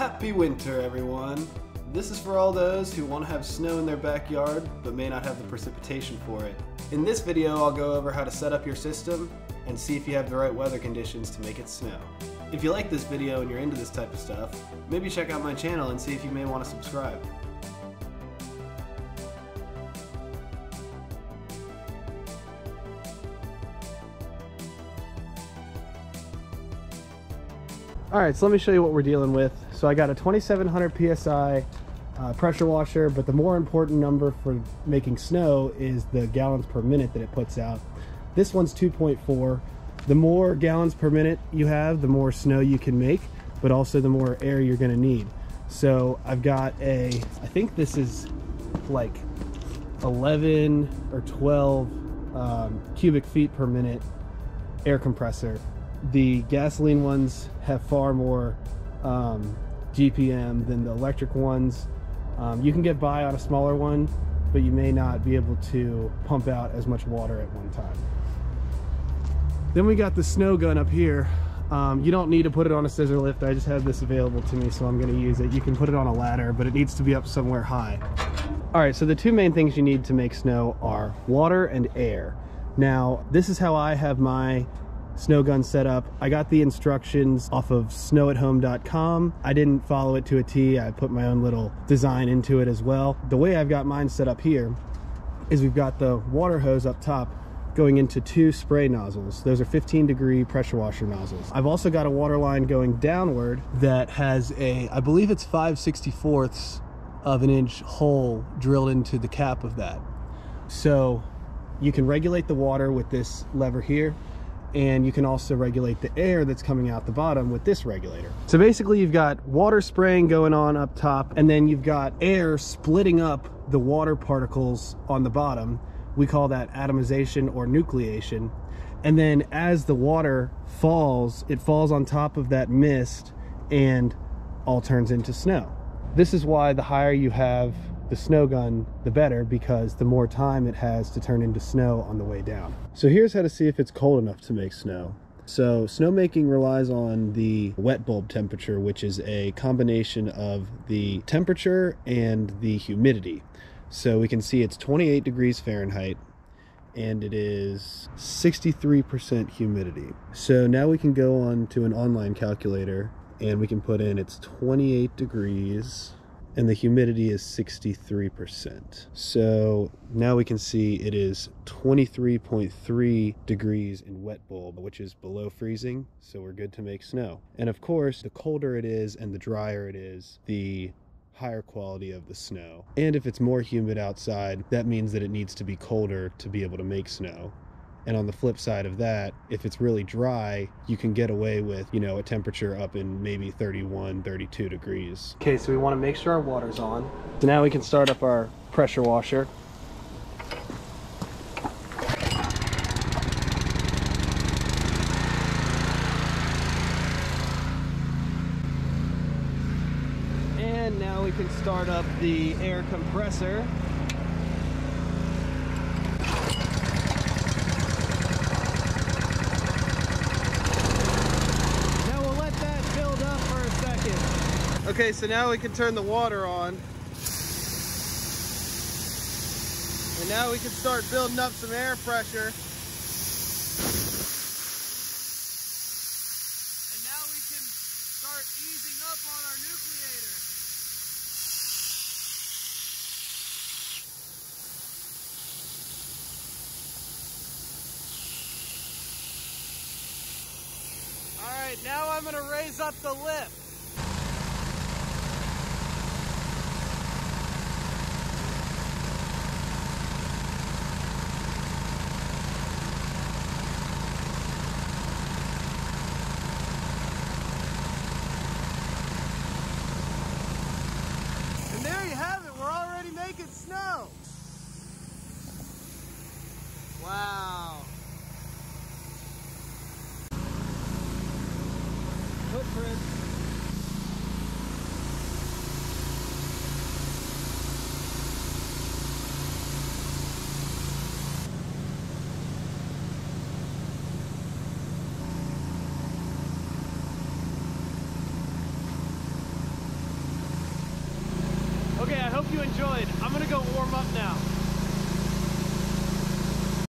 Happy winter, everyone! This is for all those who want to have snow in their backyard but may not have the precipitation for it. In this video, I'll go over how to set up your system and see if you have the right weather conditions to make it snow. If you like this video and you're into this type of stuff, maybe check out my channel and see if you may want to subscribe. All right, so let me show you what we're dealing with. So I got a 2700 PSI uh, pressure washer, but the more important number for making snow is the gallons per minute that it puts out. This one's 2.4. The more gallons per minute you have, the more snow you can make, but also the more air you're gonna need. So I've got a, I think this is like 11 or 12 um, cubic feet per minute air compressor the gasoline ones have far more um, GPM than the electric ones. Um, you can get by on a smaller one, but you may not be able to pump out as much water at one time. Then we got the snow gun up here. Um, you don't need to put it on a scissor lift. I just have this available to me, so I'm gonna use it. You can put it on a ladder, but it needs to be up somewhere high. All right, so the two main things you need to make snow are water and air. Now, this is how I have my snow gun setup. I got the instructions off of snowathome.com. I didn't follow it to a T. I put my own little design into it as well. The way I've got mine set up here is we've got the water hose up top going into two spray nozzles. Those are 15 degree pressure washer nozzles. I've also got a water line going downward that has a, I believe it's 5 64ths of an inch hole drilled into the cap of that. So you can regulate the water with this lever here and you can also regulate the air that's coming out the bottom with this regulator. So basically you've got water spraying going on up top and then you've got air splitting up the water particles on the bottom. We call that atomization or nucleation. And then as the water falls, it falls on top of that mist and all turns into snow. This is why the higher you have the snow gun, the better because the more time it has to turn into snow on the way down. So here's how to see if it's cold enough to make snow. So snowmaking relies on the wet bulb temperature, which is a combination of the temperature and the humidity. So we can see it's 28 degrees Fahrenheit and it is 63% humidity. So now we can go on to an online calculator and we can put in it's 28 degrees and the humidity is 63%. So now we can see it is 23.3 degrees in wet bulb, which is below freezing, so we're good to make snow. And of course, the colder it is and the drier it is, the higher quality of the snow. And if it's more humid outside, that means that it needs to be colder to be able to make snow. And on the flip side of that, if it's really dry, you can get away with, you know, a temperature up in maybe 31, 32 degrees. Okay, so we want to make sure our water's on. So now we can start up our pressure washer. And now we can start up the air compressor. Okay, so now we can turn the water on. And now we can start building up some air pressure. And now we can start easing up on our nucleator. All right, now I'm gonna raise up the snow. Wow. Footprints. enjoyed. I'm gonna go up now.